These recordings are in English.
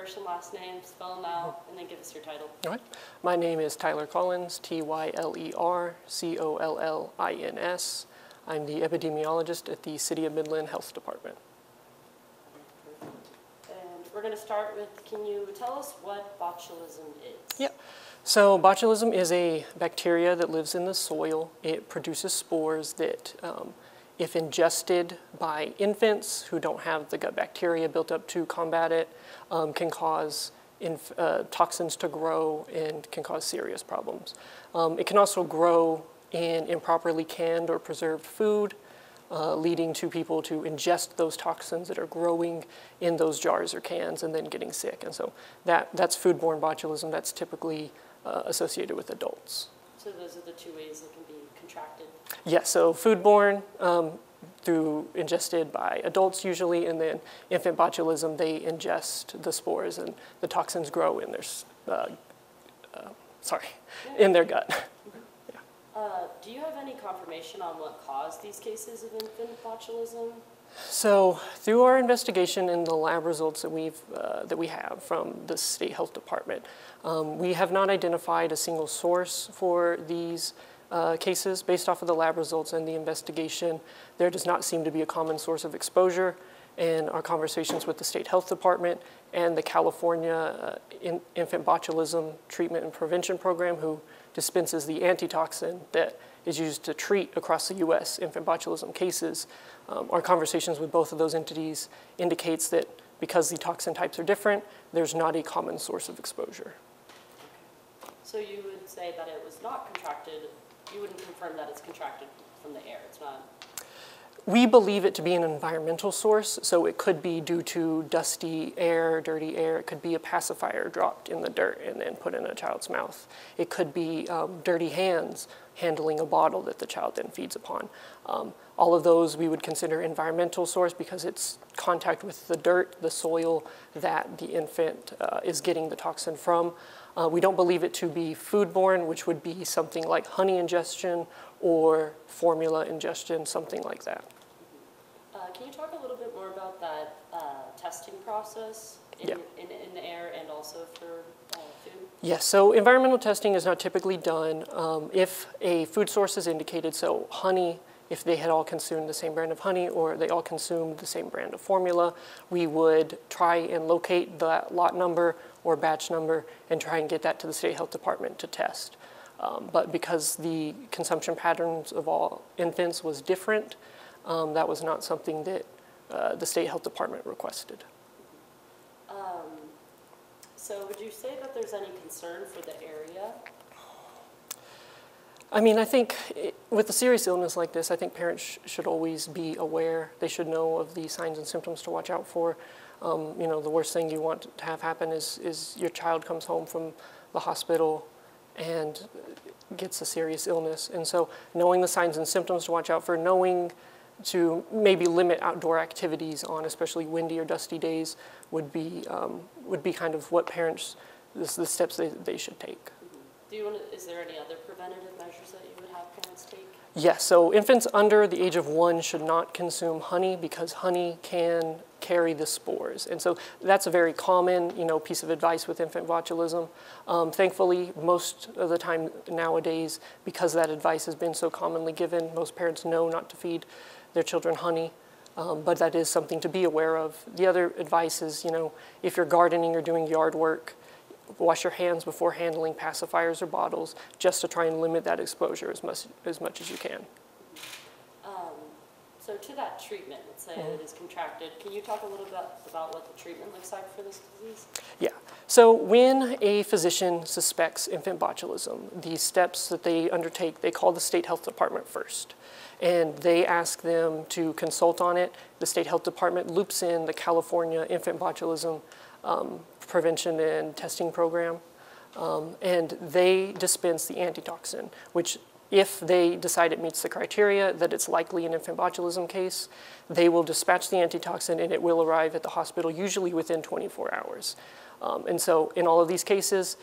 first and last name, spell them out, and then give us your title. All right. My name is Tyler Collins, T Y L E R C O L L I N S. I'm the epidemiologist at the City of Midland Health Department. And we're going to start with can you tell us what botulism is? Yep. So botulism is a bacteria that lives in the soil. It produces spores that, um, if ingested by infants who don't have the gut bacteria built up to combat it, um, can cause uh, toxins to grow and can cause serious problems. Um, it can also grow in improperly canned or preserved food, uh, leading to people to ingest those toxins that are growing in those jars or cans and then getting sick. And so that, that's foodborne botulism. That's typically uh, associated with adults. So those are the two ways it can be contracted. Yes, so foodborne um, through ingested by adults usually, and then infant botulism, they ingest the spores and the toxins grow in their, uh, uh, sorry, in their gut. Uh, do you have any confirmation on what caused these cases of infant botulism? So through our investigation and the lab results that we've uh, that we have from the state health department, um, we have not identified a single source for these uh, cases based off of the lab results and the investigation. There does not seem to be a common source of exposure. And our conversations with the state health department and the California uh, in, infant botulism treatment and prevention program, who dispenses the antitoxin that is used to treat across the U.S. infant botulism cases. Um, our conversations with both of those entities indicates that because the toxin types are different, there's not a common source of exposure. So you would say that it was not contracted, you wouldn't confirm that it's contracted from the air, it's not? We believe it to be an environmental source, so it could be due to dusty air, dirty air. It could be a pacifier dropped in the dirt and then put in a child's mouth. It could be um, dirty hands handling a bottle that the child then feeds upon. Um, all of those we would consider environmental source because it's contact with the dirt, the soil that the infant uh, is getting the toxin from. Uh, we don't believe it to be foodborne, which would be something like honey ingestion or formula ingestion, something like that. Uh, can you talk a little bit more about that uh, testing process in, Yeah. in, in the air and also for? Yes, so environmental testing is not typically done um, if a food source is indicated, so honey, if they had all consumed the same brand of honey or they all consumed the same brand of formula, we would try and locate the lot number or batch number and try and get that to the state health department to test. Um, but because the consumption patterns of all infants was different, um, that was not something that uh, the state health department requested. So would you say that there's any concern for the area? I mean, I think i with a serious illness like this, I think parents sh- should always be aware. They should know of the signs and symptoms to watch out for. Um, you know, the worst thing you want to have happen is, is your child comes home from the hospital and gets a serious illness. And so, knowing the signs and symptoms to watch out for, knowing to maybe limit outdoor activities on especially windy or dusty days would be, um, would be kind of what parents, this, the steps they, they should take. Do you want to, is there any other preventative measures that you would have parents take? Yes, so infants under the age of one should not consume honey because honey can carry the spores. And so that's a very common, you know, piece of advice with infant botulism. Um, thankfully, most of the time nowadays, because that advice has been so commonly given, most parents know not to feed their children honey. Um, but that is something to be aware of. The other advice is, you know, if you're gardening or doing yard work, wash your hands before handling pacifiers or bottles, just to try and limit that exposure as much as, much as you can. Um, so to that treatment, let's say it is contracted, can you talk a little bit about what the treatment looks like for this disease? Yeah. So when a physician suspects infant botulism, the steps that they undertake, they call the state health department first. And they ask them to consult on it. The state health department loops in the California infant botulism um, prevention and testing program. Um, and they dispense the antitoxin, which if they decide it meets the criteria that it's likely an infant botulism case, they will dispatch the antitoxin and it will arrive at the hospital usually within 24 hours. Um, and so in all of these cases,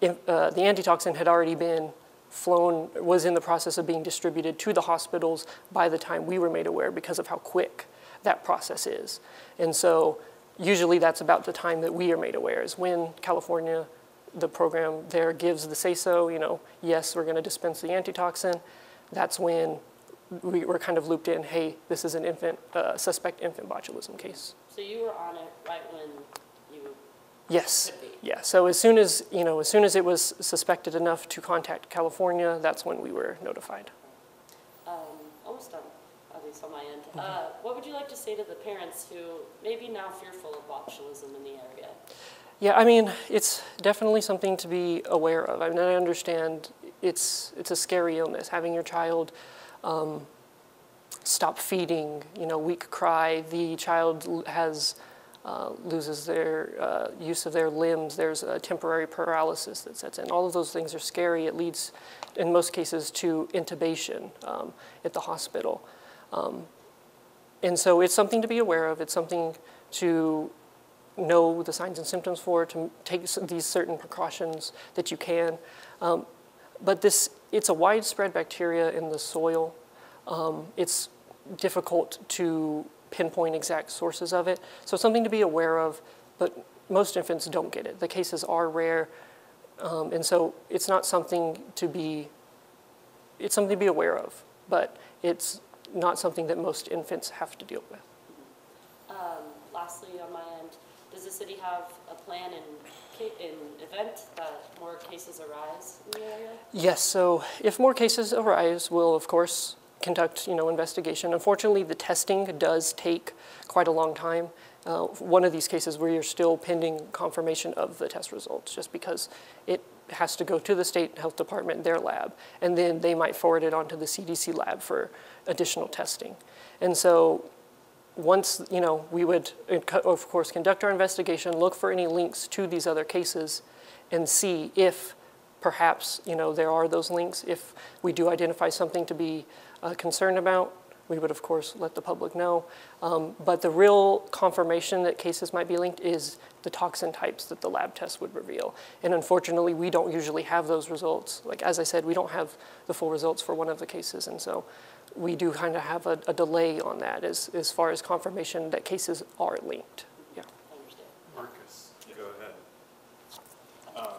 if, uh, the antitoxin had already been flown, was in the process of being distributed to the hospitals by the time we were made aware because of how quick that process is. And so usually that's about the time that we are made aware, is when California, the program there gives the say-so, you know, yes, we're going to dispense the antitoxin. That's when we were kind of looped in, hey, this is an infant, uh, suspect infant botulism case. So you were on it right when Yes. Yeah. So as soon as you know, as soon as it was suspected enough to contact California, that's when we were notified. um, almost done, at least on my end. Uh, what would you like to say to the parents who may be now fearful of botulism in the area? Yeah, I mean, it's definitely something to be aware of. I mean, I understand it's it's a scary illness. Having your child um, stop feeding, you know, weak cry, the child has uh, loses their uh, use of their limbs. There's a temporary paralysis that sets in. All of those things are scary. It leads, in most cases, to intubation um, at the hospital. Um, and so it's something to be aware of. It's something to know the signs and symptoms for, to take these certain precautions that you can. Um, but this, it's a widespread bacteria in the soil. Um, it's difficult to pinpoint exact sources of it. So something to be aware of, but most infants don't get it. The cases are rare, um, and so it's not something to be, it's something to be aware of, but it's not something that most infants have to deal with. Um, lastly, on my end, does the city have a plan in, ca- in event that more cases arise in the area? Yes, so if more cases arise, we'll of course conduct, you know, investigation. Unfortunately, the testing does take quite a long time. Uh, one of these cases where you're still pending confirmation of the test results, just because it has to go to the state health department, their lab, and then they might forward it on to the CDC lab for additional testing. And so once, you know, we would, of course, conduct our investigation, look for any links to these other cases, and see if perhaps, you know, there are those links. If we do identify something to be uh, concerned about, we would, of course, let the public know. Um, But the real confirmation that cases might be linked is the toxin types that the lab test would reveal. And unfortunately, we don't usually have those results. Like, as I said, we don't have the full results for one of the cases, and so we do kind of have a a delay on that as, as far as confirmation that cases are linked. Yeah. I understand. Marcus, go ahead. Um,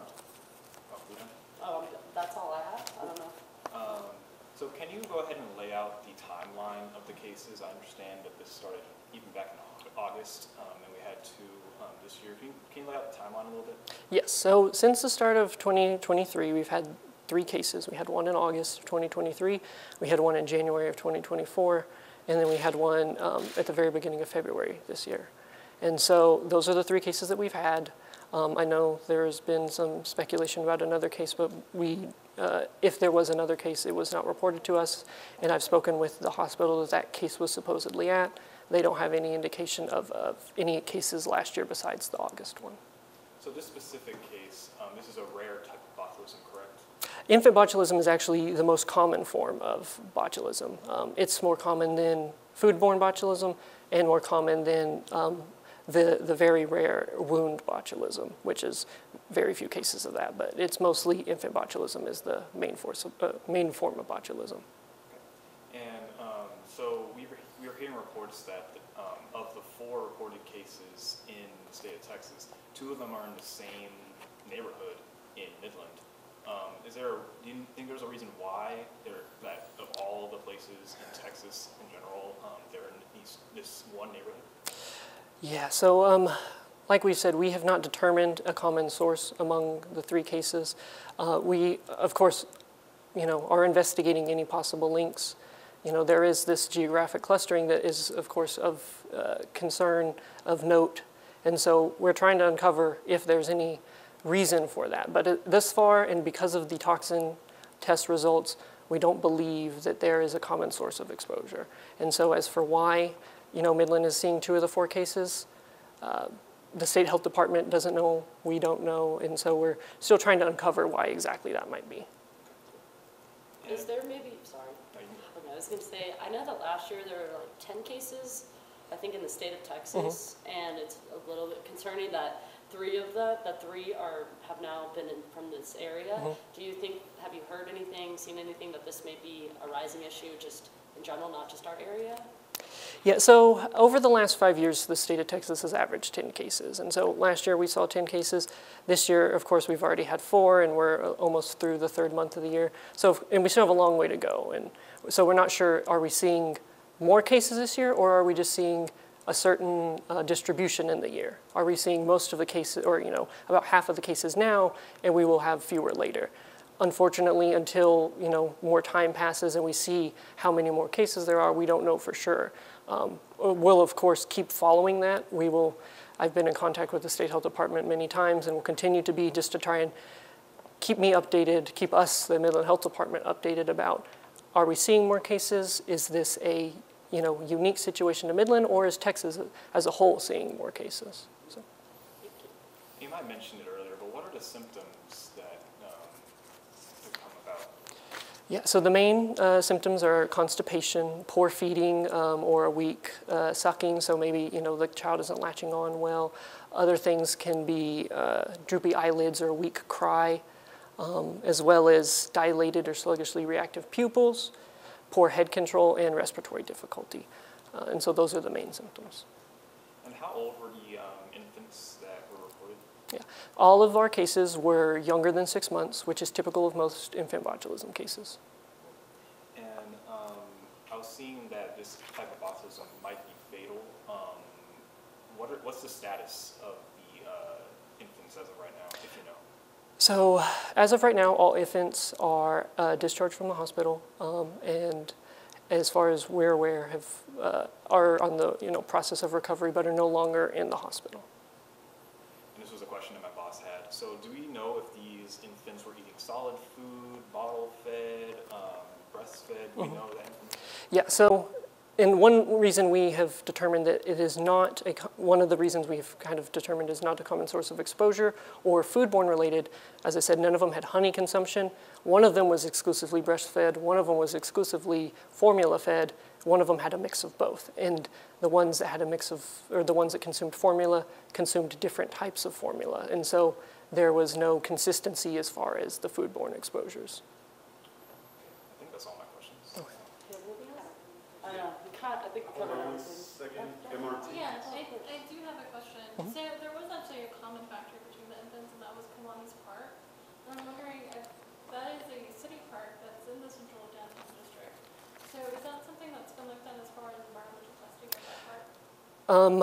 oh, we done? Oh, I'm- that's all I have? I don't know. Um, So can you go ahead and out the timeline of the cases? I understand that this started even back in August, um, and we had two um, this year. Can you, can you lay out the timeline a little bit? Yes, so since the start of 2023, we've had three cases. We had one in August of 2023, we had one in January of 2024, and then we had one um, at the very beginning of February this year. And so those are the three cases that we've had. Um, I know there's been some speculation about another case, but we, uh, if there was another case, it was not reported to us. And I've spoken with the hospital that that case was supposedly at. They don't have any indication of, of any cases last year besides the August one. So this specific case, um, this is a rare type of botulism, correct? Infant botulism is actually the most common form of botulism. Um, it's more common than foodborne botulism and more common than um, the, the very rare wound botulism, which is very few cases of that, but it's mostly infant botulism is the main, force of, uh, main form of botulism. And um, so we were, we were hearing reports that um, of the four reported cases in the state of Texas, two of them are in the same neighborhood in Midland. Um, Is there, do you think there's a reason why there, that of all the places in Texas in general, um, they're in these, this one neighborhood? Yeah, so um, like we said, we have not determined a common source among the three cases. Uh, we, of course, you know, are investigating any possible links. You know, there is this geographic clustering that is, of course, of uh, concern, of note, and so we're trying to uncover if there's any reason for that. But uh, thus far, and because of the toxin test results, we don't believe that there is a common source of exposure. And so as for why, you know, Midland is seeing two of the four cases, uh, the state health department doesn't know, we don't know, and so we're still trying to uncover why exactly that might be. Is there maybe, sorry, No, you- okay, I was gonna say, I know that last year there were like ten cases, I think in the state of Texas, and it's a little bit concerning that three of the, that three are, have now been in, from this area. Do you think, have you heard anything, seen anything that this may be a rising issue just in general, not just our area? Yeah, so over the last five years, the state of Texas has averaged 10 cases. And so last year we saw 10 cases. This year, of course, we've already had four, and we're uh, almost through the third month of the year. So, and we still have a long way to go. And so we're not sure, are we seeing more cases this year, or are we just seeing a certain uh, distribution in the year? Are we seeing most of the cases, or, you know, about half of the cases now, and we will have fewer later? Unfortunately, until, you know, more time passes and we see how many more cases there are, we don't know for sure. Um, We'll, of course, keep following that. We will, I've been in contact with the State Health Department many times and will continue to be just to try and keep me updated, keep us, the Midland Health Department, updated about, are we seeing more cases? Is this a, you know, unique situation to Midland, or is Texas as a whole seeing more cases? So, You might have mentioned it earlier, but what are the symptoms that um, that come about? Yeah, so the main uh, symptoms are constipation, poor feeding, um, or a weak uh, sucking. So maybe you know the child isn't latching on well. Other things can be uh, droopy eyelids or a weak cry, um, as well as dilated or sluggishly reactive pupils, poor head control, and respiratory difficulty. Uh, and so those are the main symptoms. And how old were the um, infants that were reported? Yeah, all of our cases were younger than six months, which is typical of most infant botulism cases. And um, I was seeing that this type of botulism might be fatal. Um, What are, what's the status of the uh, infants as of right now, if you know? So, as of right now, all infants are uh, discharged from the hospital, um, and as far as we're aware, have uh, are on the you know process of recovery, but are no longer in the hospital. And this was a question that my boss had. So do we know if these infants were eating solid food, bottle fed, um, breastfed? Do we know that? Yeah. So, and one reason we have determined that it is not a one of the reasons we've kind of determined is not a common source of exposure or foodborne related. As I said, none of them had honey consumption. One of them was exclusively breastfed. One of them was exclusively formula fed. One of them had a mix of both. And the ones that had a mix of, or the ones that consumed formula, consumed different types of formula. And so there was no consistency as far as the foodborne exposures. I think that's all my questions. Okay, moving on. I know, we we covered One second, MRT. Yeah, I, I do have a question. So there was actually a common factor between the infants, and that was Kiwanis Park. And I'm wondering if that is a city park that's in the central downtown district. So is that something that's been looked at as far as environmental testing of that park? Um,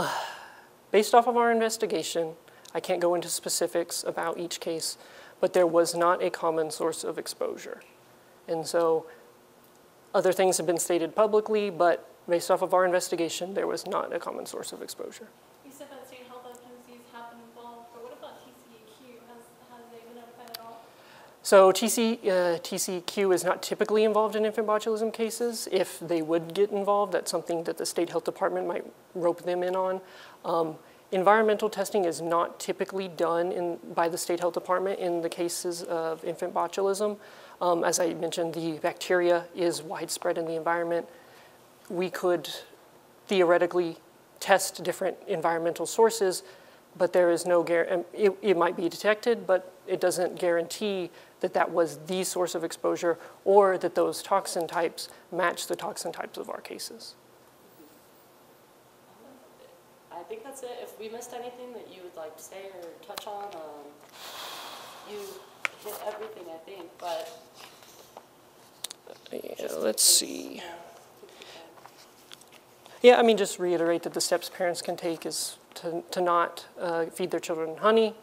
based off of our investigation, I can't go into specifics about each case, but there was not a common source of exposure. And so other things have been stated publicly, but based off of our investigation, there was not a common source of exposure. You said that state health agencies have been involved, but what about TCEQ? Has, has they been notified at all? So TC, uh, TCQ is not typically involved in infant botulism cases. If they would get involved, that's something that the state health department might rope them in on. Um, environmental testing is not typically done in, by the state health department in the cases of infant botulism. Um, as I mentioned, the bacteria is widespread in the environment. We could theoretically test different environmental sources, but there is no guarantee. It, it might be detected, but it doesn't guarantee that that was the source of exposure or that those toxin types match the toxin types of our cases. I think that's it. If we missed anything that you would like to say or touch on, um, you hit everything, I think, but. Yeah, let's see. yeah, take your time. Yeah, I mean, just reiterate that the steps parents can take is to, to not uh, feed their children honey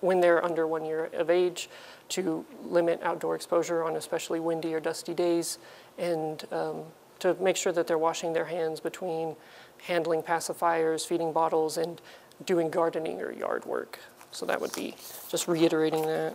when they're under one year of age, to limit outdoor exposure on especially windy or dusty days, and um, to make sure that they're washing their hands between handling pacifiers, feeding bottles, and doing gardening or yard work. So that would be just reiterating that.